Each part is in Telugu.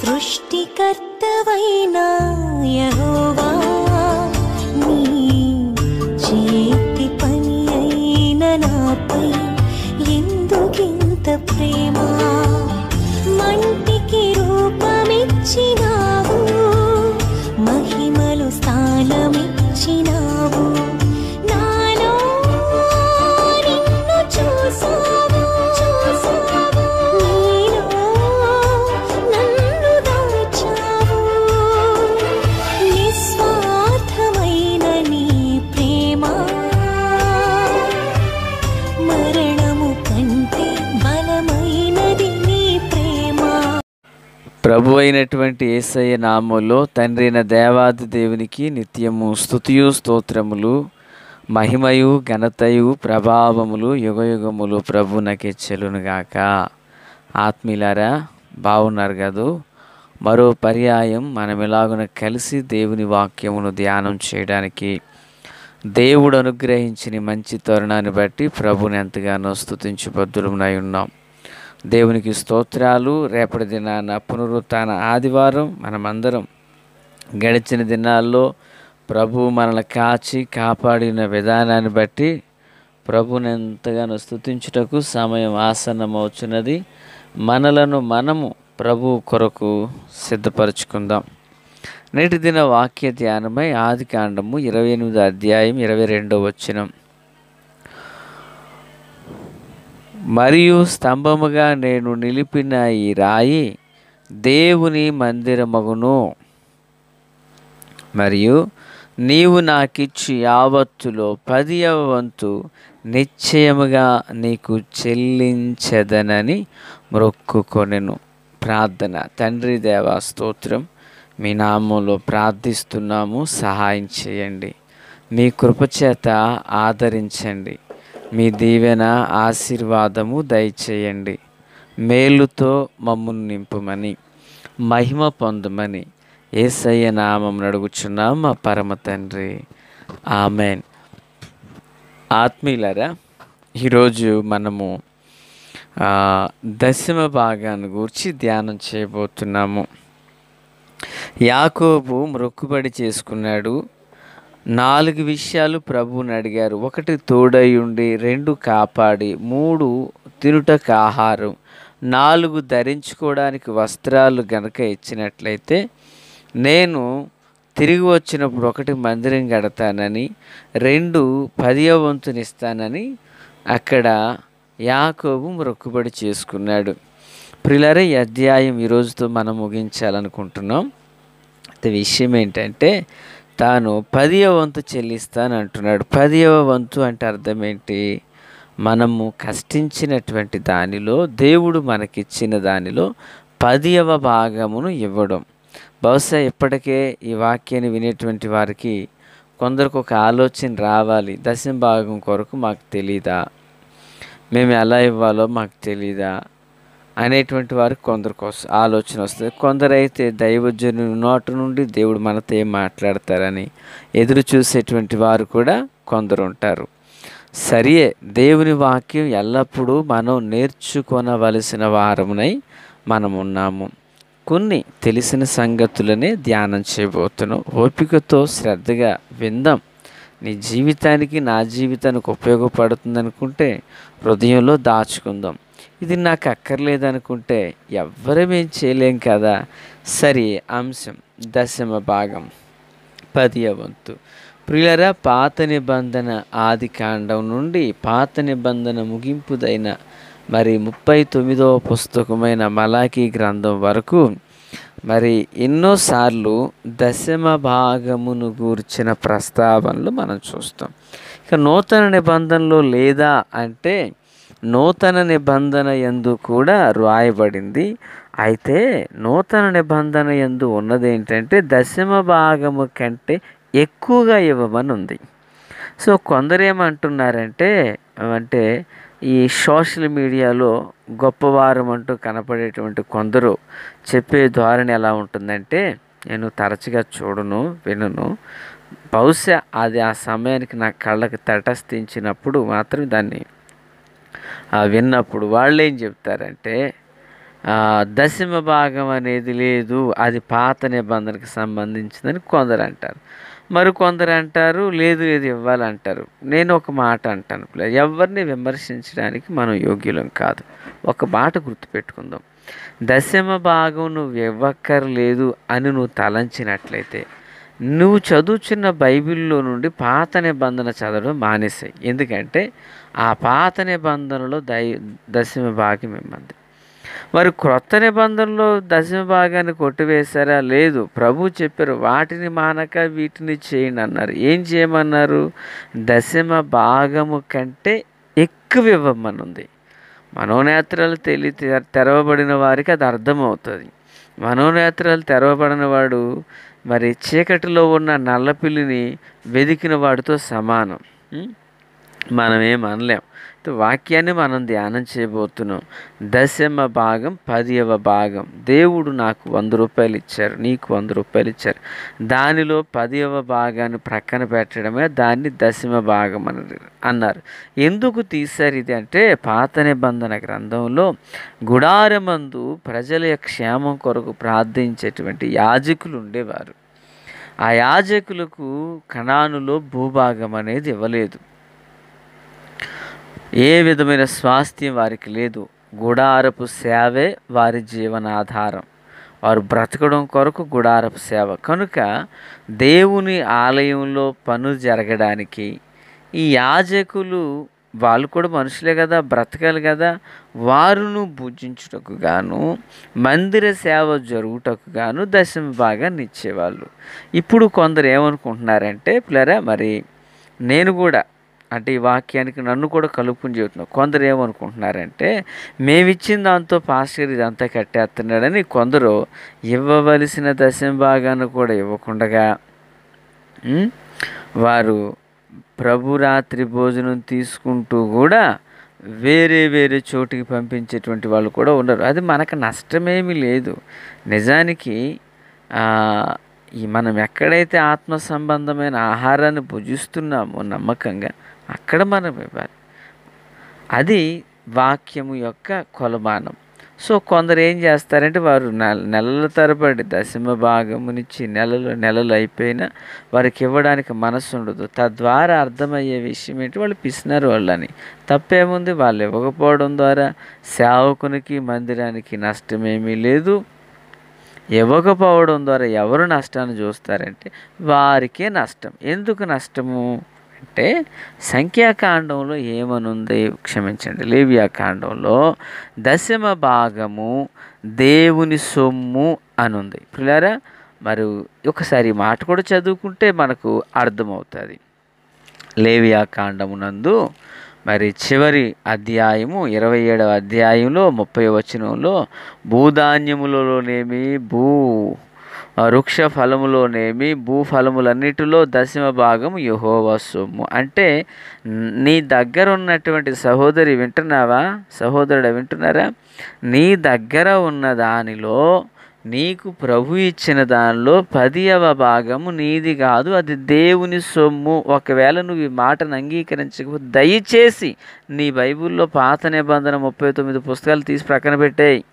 సృష్టికర్తవైన యహోవా నీ చేతి పని అయిన నాపై ఎందుకింత ప్రేమ? ప్రభు అయినటువంటి యేసయ్య నామంలో తండ్రి అయిన దేవాది దేవునికి నిత్యము స్తుతియు స్తోత్రములు మహిమయు ఘనతయు ప్రభావములు యుగయుగములు ప్రభునకే చెలునుగాక. ఆత్మీయులారా బాగున్నారు కదూ? మరో పర్యాయం మనం ఎలాగున కలిసి దేవుని వాక్యమును ధ్యానం చేయడానికి దేవుడు అనుగ్రహించిన మంచి తరుణాన్ని బట్టి ప్రభుని ఎంతగానో స్తుతించబద్దులమై ఉన్నాం. దేవునికి స్తోత్రాలు. రేపటి దినాన పునరుత్న ఆదివారం మనమందరం గడిచిన దినాల్లో ప్రభు మనల్ని కాచి కాపాడిన విధానాన్ని బట్టి ప్రభుని ఎంతగానో స్తుతించుటకు సమయం ఆసన్నమవుచున్నది. మనలను మనము ప్రభు కొరకు సిద్ధపరచుకుందాం. నేటి దిన వాక్య ధ్యానమై ఆది కాండము ఇరవై ఎనిమిది అధ్యాయం ఇరవై రెండో వచ్చినం మరియు స్తంభముగా నేను నిలిపిన ఈ రాయి దేవుని మందిరమగును. మరియు నీవు నాకిచ్చి యావత్తులో పదియవ వంతు నిశ్చయముగా నీకు చెల్లించదనని మొక్కుకొనెను. ప్రార్థన. తండ్రి దేవా స్తోత్రం. మీ నామంలో ప్రార్థిస్తున్నాము. సహాయం చేయండి. మీ కృపచేత ఆదరించండి. మీ దీవెన ఆశీర్వాదము దయచేయండి. మేలుతో మమ్మును నింపుమని మహిమ పొందమని ఏసయ్య నామం అడుగుచున్నాం మా పరమ తండ్రి. ఆమెన్. ఆత్మీయులరా ఈరోజు మనము దశమ భాగాన్ని గురించి ధ్యానం చేయబోతున్నాము. యాకోబు మొక్కుబడి చేసుకున్నాడు. నాలుగు విషయాలు ప్రభువుని అడిగారు. ఒకటి తోడై ఉండి రెండు కాపాడి మూడు తినుటకు ఆహారం నాలుగు ధరించుకోవడానికి వస్త్రాలు గనక ఇచ్చినట్లయితే నేను తిరిగి వచ్చినప్పుడు ఒకటి మందిరం కడతానని రెండు పదివ వంతునిస్తానని అక్కడ యాకోబు మొక్కుబడి చేసుకున్నాడు. ప్రిలరే ఈ అధ్యాయం ఈరోజుతో మనం ముగించాలనుకుంటున్నాం. అయితే విషయం ఏంటంటే తాను పదివ వంతు చెల్లిస్తాను అంటున్నాడు పదివ వంతు అంటే అర్థం ఏంటి మనము కష్టించినటువంటి దానిలో దేవుడు మనకిచ్చిన దానిలో పదివ భాగమును ఇవ్వడం. బహుశా ఇప్పటికే ఈ వాక్యాన్ని వినేటువంటి వారికి కొందరికి ఒక ఆలోచన రావాలి. దశమ భాగం కొరకు మాకు తెలీదా? మేము ఎలా ఇవ్వాలో మాకు తెలీదా? అనేటువంటి వారికి కొందరికి వస్తు ఆలోచన వస్తుంది. కొందరైతే దైవజను నోటు నుండి దేవుడు మనతో ఏం మాట్లాడతారని ఎదురు చూసేటువంటి వారు కూడా కొందరు ఉంటారు సరియే దేవుని వాక్యం ఎల్లప్పుడూ మనం నేర్చుకొనవలసిన వారమునై మనం ఉన్నాము కొన్ని తెలిసిన సంగతులనే ధ్యానం చేయబోతున్నాం. ఓపికతో శ్రద్ధగా విందాం. నీ జీవితానికి నా జీవితానికి ఉపయోగపడుతుంది అనుకుంటే హృదయంలో దాచుకుందాం. ఇది నాకు అక్కర్లేదనుకుంటే ఎవ్వరమేం చేయలేం కదా. సరే అంశం. దశమ భాగం. పదియ వంతు. ప్రియులరా పాత నిబంధన ఆది కాండం నుండి పాత నిబంధన ముగింపుదైన మరి ముప్పై తొమ్మిదవ పుస్తకమైన మలాఖీ గ్రంథం వరకు మరి ఎన్నోసార్లు దశమ భాగమును గూర్చిన ప్రస్తావనలు మనం చూస్తాం. ఇక నూతన నిబంధనలో లేదా అంటే నూతన నిబంధన ఎందు కూడా వ్రాయబడింది అయితే నూతన నిబంధన ఎందు ఉన్నది ఏంటంటే దశమ భాగము కంటే ఎక్కువగా ఇవ్వమని ఉంది సో కొందరు ఏమంటున్నారంటే అంటే ఈ సోషల్ మీడియాలో గొప్పవారం అంటూ కనపడేటువంటి కొందరు చెప్పే ధోరణి ఎలా ఉంటుందంటే నేను తరచుగా చూడను వినను. బహుశా అది ఆ సమయానికి నా కళ్ళకి తటస్థించినప్పుడు మాత్రం దాన్ని విన్నప్పుడు వాళ్ళు ఏం చెప్తారంటే దశమ భాగం అనేది లేదు అది పాత నిబంధనకు సంబంధించిందని కొందరు అంటారు మరి కొందరు అంటారు లేదు లేదు ఇవ్వాలంటారు. నేను ఒక మాట అంటాను. ఎవరిని విమర్శించడానికి మనం యోగ్యులం కాదు. ఒక మాట గుర్తుపెట్టుకుందాం. దశమ భాగం నువ్వు ఇవ్వక్కర్లేదు అని నువ్వు తలంచినట్లయితే నువ్వు చదువుచున్న బైబిల్లో నుండి పాత నిబంధన చదవడం మానేసాయి. ఎందుకంటే ఆ పాత నిబంధనలో దై దశమ భాగం ఇమ్మంది. మరి క్రొత్త నిబంధనలో దశమ భాగాన్ని కొట్టివేశారా? లేదు. ప్రభు చెప్పారు వాటిని మానక వీటిని చేయండి అన్నారు. ఏం చేయమన్నారు? దశమ భాగము కంటే ఎక్కువ ఇవ్వమనుంది. మనోనేత్రాలు తెలి తెరవబడిన వారికి అది అర్థమవుతుంది. మనోనేత్రాలు తెరవబడిన వాడు మరి చీకటిలో ఉన్న నల్లపిల్లిని వెదికిన వాడితో సమానం. మనమేం అనలేం వాక్యాన్ని మనం ధ్యానం చేయబోతున్నాం. దశమ భాగం పదివ భాగం. దేవుడు నాకు వంద రూపాయలు ఇచ్చారు నీకు వంద రూపాయలు ఇచ్చారు. దానిలో పదివ భాగాన్ని ప్రక్కన పెట్టడమే దాన్ని దశమ భాగం అని అన్నారు. ఎందుకు తీశారు ఇది అంటే పాత నిబంధన గ్రంథంలో గుడారమందు ప్రజల క్షేమం కొరకు ప్రార్థించేటువంటి యాజకులు ఉండేవారు. ఆ యాజకులకు కణానులో భూభాగం అనేది ఇవ్వలేదు. ఏ విధమైన స్వాస్థ్యం వారికి లేదు. గుడారపు సేవే వారి జీవనాధారం. వారు బ్రతకడం కొరకు గుడారపు సేవ. కనుక దేవుని ఆలయంలో పనులు జరగడానికి ఈ యాజకులు వాళ్ళు కూడా మనుషులే కదా బ్రతకాలి కదా. వారును పూజించుటకు గాను మందిర సేవ జరుగుటకు గాను దశమ భాగాన్ని ఇచ్చేవాళ్ళు ఇప్పుడు కొందరు ఏమనుకుంటున్నారంటే పిల్లరా మరి నేను కూడా అంటే ఈ వాక్యానికి నన్ను కూడా కలుపుని చెబుతున్నావు. కొందరు ఏమనుకుంటున్నారంటే మేమిచ్చిన దాంతో పాస్టర్ ఇదంతా కట్టేస్తున్నాడని కొందరు ఇవ్వవలసిన దశం భాగాన్ని కూడా ఇవ్వకుండగా వారు వారు ప్రభురాత్రి భోజనం తీసుకుంటూ కూడా వేరే వేరే చోటికి పంపించేటువంటి వాళ్ళు కూడా ఉన్నారు. అది మనకు నష్టమేమీ లేదు. నిజానికి ఈ మనం ఎక్కడైతే ఆత్మ సంబంధమైన ఆహారాన్ని భుజిస్తున్నామో నమ్మకంగా అక్కడ మనం ఇవ్వాలి. అది వాక్యము యొక్క కొలమానం. సో కొందరు ఏం చేస్తారంటే వారు నెల నెలల తరబడి దశమ నుంచి నెలలు నెలలు అయిపోయినా వారికి ఇవ్వడానికి మనసు ఉండదు. తద్వారా అర్థమయ్యే విషయం ఏంటి? వాళ్ళు పిసినారు వాళ్ళని. తప్పేముంది? వాళ్ళు ఇవ్వకపోవడం ద్వారా సేవకునికి మందిరానికి నష్టమేమీ లేదు. ఇవ్వకపోవడం ద్వారా ఎవరు నష్టాన్ని చూస్తారంటే వారికే నష్టం. ఎందుకు నష్టము? అంటే సంఖ్యాకాండంలో ఏమనుంది? క్షమించండి. లేవ్యాకాండంలో దశమ భాగము దేవుని సొమ్ము అనుంది. పిల్లారా మరి ఒకసారి మాట కూడా చదువుకుంటే మనకు అర్థమవుతుంది. లేవ్యాకాండమునందు మరి చివరి అధ్యాయము ఇరవై ఏడవ అధ్యాయంలో ముప్పై వచనంలో భూధాన్యములలోనేమి భూ వృక్ష ఫలములోనేమి భూఫలములన్నిటిలో దశమ భాగం యహోవా సొమ్ము. అంటే నీ దగ్గర ఉన్నటువంటి సహోదరి వింటున్నావా? సహోదరుడు వింటున్నారా? నీ దగ్గర ఉన్న దానిలో నీకు ప్రభు ఇచ్చిన దానిలో పదియవ భాగము నీది కాదు అది దేవుని సొమ్ము. ఒకవేళ నువ్వు ఈ మాటను అంగీకరించకపోతే దయచేసి నీ బైబిల్లో పాత నిబంధన ముప్పై తొమ్మిది పుస్తకాలు తీసి ప్రక్కన పెట్టేయి.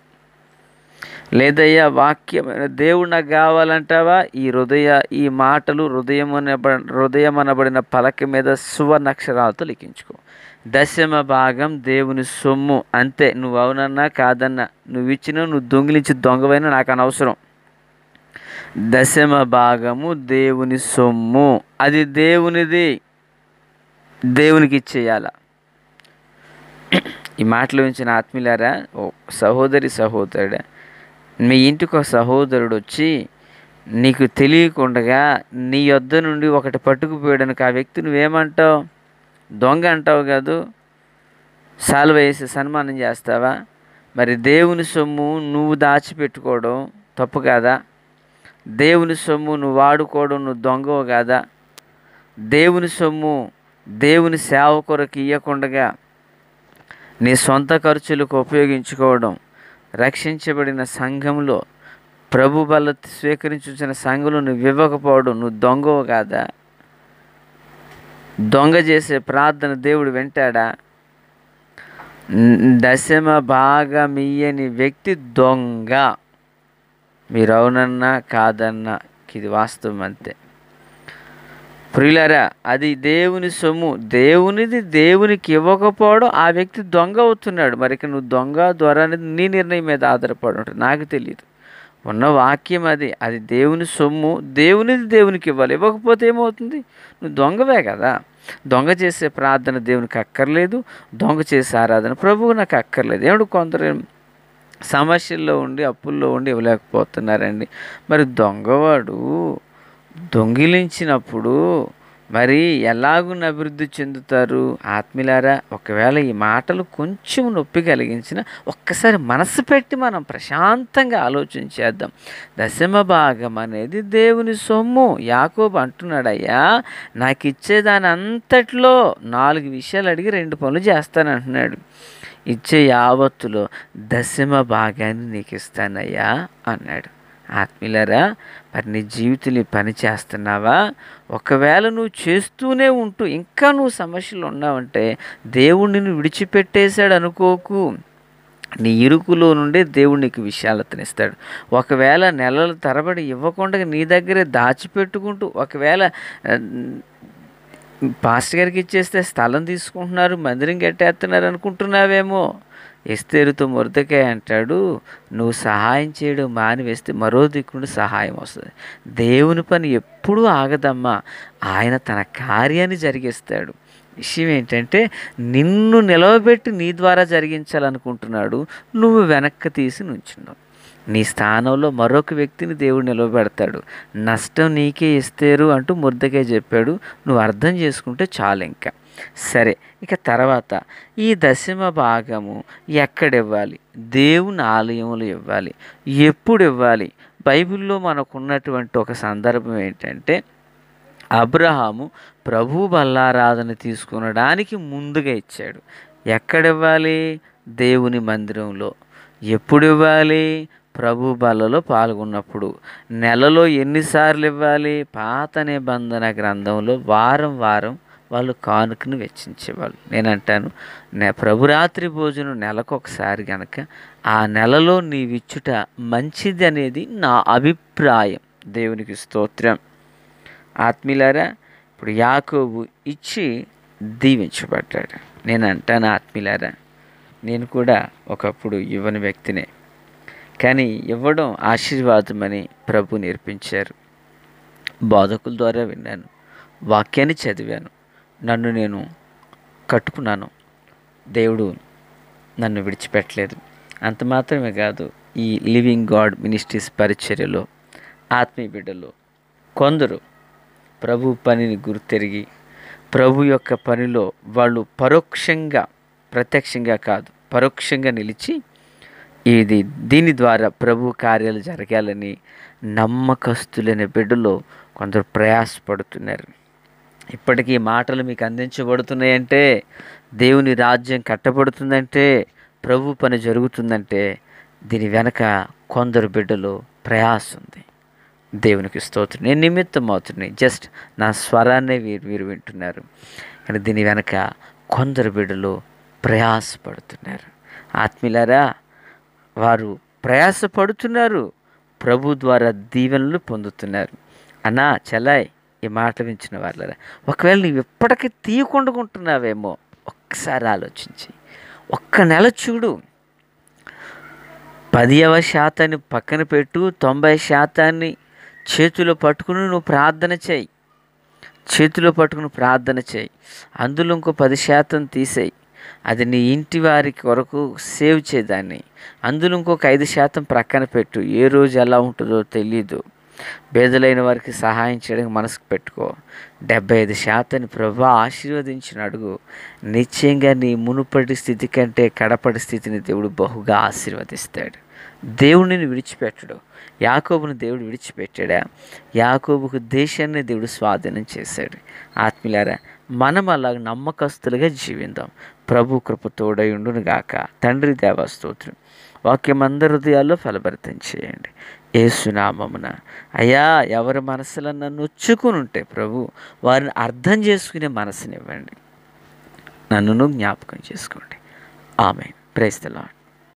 లేదయ్యా వాక్యం దేవుడు నాకు కావాలంటావా? ఈ హృదయ ఈ మాటలు హృదయం హృదయం అనబడిన పలక మీద సువర్ణక్షరాలతో లిఖించుకో. దశమ భాగం దేవుని సొమ్ము. అంతే నువ్వు అవునన్నా కాదన్నా. నువ్వు ఇచ్చిన నువ్వు దొంగిలించి దొంగవైనా నాకు అనవసరం. దశమ భాగము దేవుని సొమ్ము. అది దేవునిది. దేవునికి ఇచ్చేయాల ఈ మాటలో ఉంచిన ఆత్మీయులారా ఓ సహోదరి సహోదరుడా మీ ఇంటికి ఒక సహోదరుడు వచ్చి నీకు తెలియకుండగా నీ యొద్ద నుండి ఒకటి పట్టుకుపోయాడనుక ఆ వ్యక్తి నువ్వేమంటావు? దొంగ అంటావు కాదు. సాల్వ వేసి సన్మానం చేస్తావా? మరి దేవుని సొమ్ము నువ్వు దాచిపెట్టుకోవడం తప్పు కాదా? దేవుని సొమ్ము నువ్వు వాడుకోవడం నువ్వు దొంగవు కాదా? దేవుని సొమ్ము దేవుని సేవ కొరకు ఇవ్వకుండగా నీ సొంత ఖర్చులకు ఉపయోగించుకోవడం రక్షించబడిన సంఘంలో ప్రభు బల స్వీకరించిన సంఘంలో నువ్వు ఇవ్వకపోవడం నువ్వు దొంగవు కాదా? దొంగ చేసే ప్రార్థన దేవుడు వింటాడా? దశమ భాగమియ్యని వ్యక్తి దొంగ. మీరు అవునన్నా కాదన్నా ఇది వాస్తవం అంతే. ప్రియులారా అది దేవుని సొమ్ము. దేవునిది దేవునికి ఇవ్వకపోవడం ఆ వ్యక్తి దొంగ అవుతున్నాడు. మరి ఇక నువ్వు దొంగ ద్వారా అనేది నీ నిర్ణయం మీద ఆధారపడి ఉంటుంది. నాకు తెలియదు ఉన్న వాక్యం అది. అది దేవుని సొమ్ము. దేవునిది దేవునికి ఇవ్వాలి. ఇవ్వకపోతే ఏమవుతుంది? నువ్వు దొంగవే కదా. దొంగ చేసే ప్రార్థన దేవునికి అక్కర్లేదు. దొంగ చేసే ఆరాధన ప్రభువు నాకు అక్కర్లేదు. ఏమిటి కొందరు సమస్యల్లో ఉండి అప్పుల్లో ఉండి ఇవ్వలేకపోతున్నారండి. మరి దొంగవాడు దొంగిలించినప్పుడు మరి ఎలాగున అభివృద్ధి చెందుతారు? ఆత్మీలారా ఒకవేళ ఈ మాటలు కొంచెం నొప్పి కలిగించిన ఒక్కసారి మనసు పెట్టి మనం ప్రశాంతంగా ఆలోచన చేద్దాం. దశమ భాగం అనేది దేవుని సొమ్ము. యాకోబు అంటున్నాడయ్యా నాకు ఇచ్చేదాని అంతట్లో నాలుగు విషయాలు అడిగి రెండు పనులు చేస్తానంటున్నాడు. ఇచ్చే యావత్తులో దశమ భాగాన్ని నీకు ఇస్తానయ్యా అన్నాడు. ఆత్మీయులరా మరి నీ జీవితంలో పని చేస్తున్నావా? ఒకవేళ నువ్వు చేస్తూనే ఉంటూ ఇంకా నువ్వు సమస్యలు ఉన్నావంటే దేవుడు నిన్ను విడిచిపెట్టేశాడు అనుకోకు. నీ ఇరుకులో నుండే దేవుడు నీకు విశాలతనిస్తాడు ఒకవేళ నెలల తరబడి ఇవ్వకుండా నీ దగ్గరే దాచిపెట్టుకుంటూ ఒకవేళ పాస్టర్ గారికి ఇచ్చేస్తే స్థలం తీసుకుంటున్నారు మందిరం కట్టేస్తున్నారు అనుకుంటున్నావేమో. ఎస్తేరుతో మొరదకాయ అంటాడు నువ్వు సహాయం చేయడం మానివేస్తే మరో దిక్కుండి సహాయం వస్తుంది. దేవుని పని ఎప్పుడూ ఆగదమ్మా. ఆయన తన కార్యాన్ని జరిగిస్తాడు. విషయం ఏంటంటే నిన్ను నిలవబెట్టి నీ ద్వారా జరిగించాలనుకుంటున్నాడు. నువ్వు వెనక్కి తీసి నుంచున్నావు. నీ స్థానంలో మరొక వ్యక్తిని దేవుడు నిలవబెడతాడు. నష్టం నీకే ఇస్తారు అంటూ ముద్దకే చెప్పాడు. నువ్వు అర్థం చేసుకుంటే చాలు ఇంకా. సరే ఇక తర్వాత ఈ దశమ భాగము ఎక్కడ ఇవ్వాలి దేవుని ఆలయంలో ఇవ్వాలి. ఎప్పుడు ఇవ్వాలి? బైబిల్లో మనకున్నటువంటి ఒక సందర్భం ఏంటంటే అబ్రహాము ప్రభు బల్లారాధన తీసుకునడానికి ముందుగా ఇచ్చాడు. ఎక్కడ ఇవ్వాలి దేవుని మందిరంలో. ఎప్పుడు ఇవ్వాలి? ప్రభు బలలో పాల్గొన్నప్పుడు. నెలలో ఎన్నిసార్లు ఇవ్వాలి? పాత నిబంధన గ్రంథంలో వారం వారం వాళ్ళు కానుకను వెచ్చించేవాళ్ళు. నేను అంటాను నే ప్రభురాత్రి భోజనం నెలకు ఒకసారి గనక ఆ నెలలో నీవిచ్చుట మంచిది అనేది నా అభిప్రాయం. దేవునికి స్తోత్రం. ఆత్మీయులారా ఇప్పుడు యాకోబు ఇచ్చి దీవించబడ్డాడు. నేను అంటాను ఆత్మీయులారా నేను కూడా ఒకప్పుడు ఇవ్వని వ్యక్తినే. కానీ ఇవ్వడం ఆశీర్వాదమని ప్రభు నేర్పించారు. బోధకుల ద్వారా విన్నాను. వాక్యాన్ని చదివాను. నన్ను నేను కట్టుకున్నాను. దేవుడు నన్ను విడిచిపెట్టలేదు. అంత మాత్రమే కాదు ఈ లివింగ్ గాడ్ మినిస్ట్రీస్ పరిచర్యలో ఆత్మీయ బిడ్డలో కొందరు ప్రభు పనిని గుర్తెరిగి ప్రభు యొక్క పనిలో వాళ్ళు పరోక్షంగా ప్రత్యక్షంగా కాదు పరోక్షంగా నిలిచి ఇది దీని ద్వారా ప్రభు కార్యాలు జరగాలని నమ్మకస్తులైన బిడ్డలో కొందరు ప్రయాసపడుతున్నారు. ఇప్పటికీ మాటలు మీకు అందించబడుతున్నాయంటే దేవుని రాజ్యం కట్టబడుతుందంటే ప్రభు పని జరుగుతుందంటే దీని వెనక కొందరు బిడ్డలు ప్రయాస ఉంది. దేవునికి స్తోత్రం. నేను నిమిత్తం అవుతున్నాయి జస్ట్ నా స్వరాన్నే వీరు వీరు వింటున్నారు. కానీ దీని వెనక కొందరు బిడ్డలు ప్రయాసపడుతున్నారు ఆత్మీయులారా వారు ప్రయాసపడుతున్నారు ప్రభు ద్వారా దీవెనలు పొందుతున్నారు. అన్నా చెల్లాయ్ ఈ మాటలు వించిన వాళ్ళరా ఒకవేళ నీవు ఇప్పటికీ తీయకుండా ఉంటున్నావేమో ఒక్కసారి ఆలోచించి ఒక్క నెల చూడు. పదియవ శాతాన్ని పక్కన పెట్టు తొంభై శాతాన్ని చేతిలో పట్టుకుని నువ్వు ప్రార్థన చేయి. చేతిలో పట్టుకుని ప్రార్థన చేయి. అందులో ఇంకో పది శాతం తీసేయి. అది నీ ఇంటి వారి కొరకు సేవ్ చేయదాన్ని అందులో ఇంకొక ఐదు శాతం ప్రక్కన పెట్టు. ఏ రోజు ఎలా ఉంటుందో తెలీదు. పేదలైన వారికి సహాయం చేయడానికి మనసుకు పెట్టుకో. డెబ్బై ఐదు శాతాన్ని ప్రభా ఆశీర్వదించిన అడుగు. నిశ్చయంగా నీ మునుపటి స్థితి కంటే కడపటి స్థితిని దేవుడు బహుగా ఆశీర్వదిస్తాడు. దేవుడిని విడిచిపెట్టడు. యాకోబును దేవుడు విడిచిపెట్టాడా? యాకోబుకు దేశాన్ని దేవుడు స్వాధీనం చేశాడు. ఆత్మీయులారా మనం అలా నమ్మకస్తులుగా జీవిందాం. ప్రభు కృప తోడయుండును గాక తండ్రి దేవా వాక్యం అందరి హృదయాల్లో ఫలభరితం చేయండి. ఏసునామమున అయ్యా ఎవరి మనసులన్నా నొచ్చుకుని ఉంటే ప్రభు వారిని అర్థం చేసుకునే మనసునివ్వండి. నన్నును జ్ఞాపకం చేసుకోండి. ఆమె ప్రేస్తలాడ్